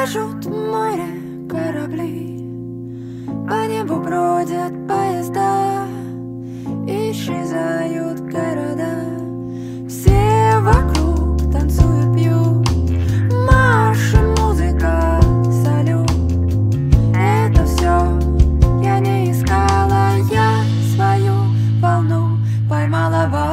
Брежут море корабли, По небу бродят поезда, Исчезают города. Все вокруг танцуют, пьют, Марш, музыка, салют. Это все я не искала, я свою волну поймала волну.